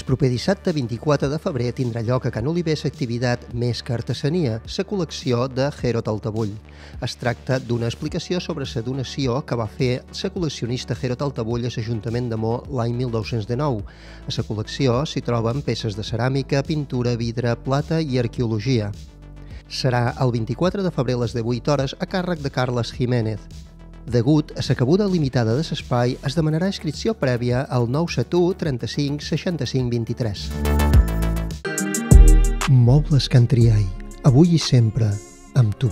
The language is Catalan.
El proper dissabte 24 de febrer tindrà lloc a Can Oliver l'activitat Més que artesania, la col·lecció de Herot Altabull. Es tracta d'una explicació sobre la donació que va fer la col·leccionista Herot Altabull a l'Ajuntament de Mó l'any 1909. A la col·lecció s'hi troben peces de ceràmica, pintura, vidre, plata i arqueologia. Serà el 24 de febrer a les 18 hores a càrrec de Carles Jiménez. Degut a la cabuda limitada de l'espai, es demanarà inscripció prèvia al 971 35 65 23. Mobles Can Triai, avui i sempre, amb tu.